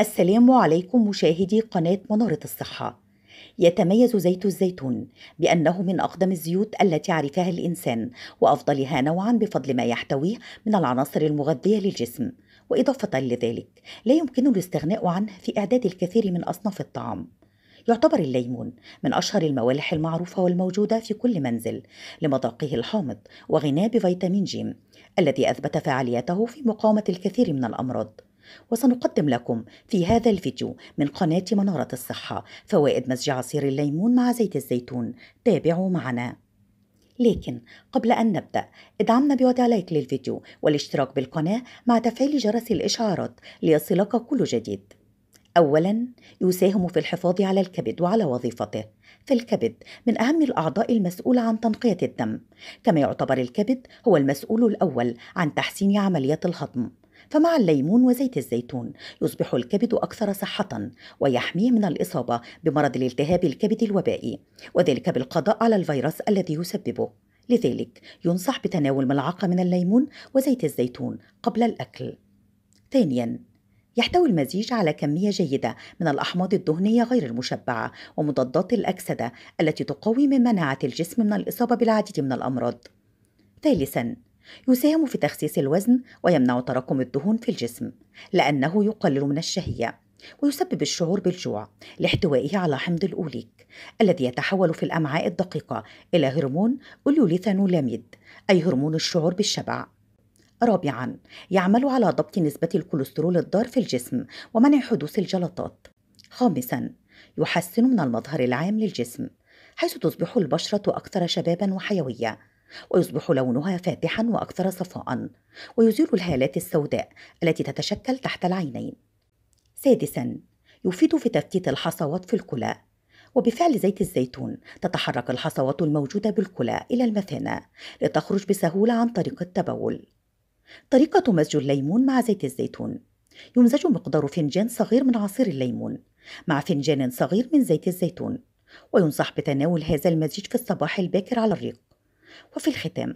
السلام عليكم مشاهدي قناة منارة الصحة. يتميز زيت الزيتون بأنه من أقدم الزيوت التي عرفها الإنسان وأفضلها نوعا بفضل ما يحتويه من العناصر المغذية للجسم. وإضافة لذلك لا يمكن الاستغناء عنه في إعداد الكثير من أصناف الطعام. يعتبر الليمون من أشهر الموالح المعروفة والموجودة في كل منزل لمذاقه الحامض وغناه بفيتامين ج الذي أثبت فعاليته في مقاومة الكثير من الأمراض. وسنقدم لكم في هذا الفيديو من قناة منارة الصحة فوائد مزج عصير الليمون مع زيت الزيتون. تابعوا معنا. لكن قبل أن نبدأ ادعمنا بوضع لايك للفيديو والاشتراك بالقناة مع تفعيل جرس الإشعارات ليصلك كل جديد. أولا يساهم في الحفاظ على الكبد وعلى وظيفته. فالكبد من أهم الأعضاء المسؤولة عن تنقية الدم. كما يعتبر الكبد هو المسؤول الأول عن تحسين عملية الهضم. فمع الليمون وزيت الزيتون يصبح الكبد أكثر صحة ويحميه من الإصابة بمرض الالتهاب الكبدي الوبائي وذلك بالقضاء على الفيروس الذي يسببه لذلك ينصح بتناول ملعقة من الليمون وزيت الزيتون قبل الأكل ثانياً يحتوي المزيج على كمية جيدة من الأحماض الدهنية غير المشبعة ومضادات الأكسدة التي تقوي من مناعة الجسم من الإصابة بالعديد من الأمراض. ثالثاً يساهم في تخسيس الوزن ويمنع تراكم الدهون في الجسم لأنه يقلل من الشهية ويسبب الشعور بالجوع لاحتوائه على حمض الأوليك الذي يتحول في الأمعاء الدقيقة إلى هرمون أوليوليثانولاميد أي هرمون الشعور بالشبع. رابعا يعمل على ضبط نسبة الكوليسترول الضار في الجسم ومنع حدوث الجلطات. خامسا يحسن من المظهر العام للجسم حيث تصبح البشرة أكثر شبابا وحيوية ويصبح لونها فاتحا وأكثر صفاء ويزيل الهالات السوداء التي تتشكل تحت العينين. سادسا يفيد في تفتيت الحصوات في الكلى وبفعل زيت الزيتون تتحرك الحصوات الموجودة بالكلى إلى المثانة لتخرج بسهولة عن طريق التبول. طريقة مزج الليمون مع زيت الزيتون. يمزج مقدار فنجان صغير من عصير الليمون مع فنجان صغير من زيت الزيتون وينصح بتناول هذا المزيج في الصباح الباكر على الريق. وفي الختام.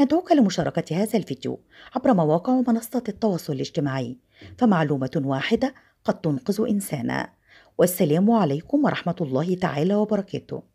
ندعوك لمشاركة هذا الفيديو عبر مواقع ومنصات التواصل الاجتماعي. فمعلومة واحدة قد تنقذ إنسانا. والسلام عليكم ورحمة الله تعالى وبركاته.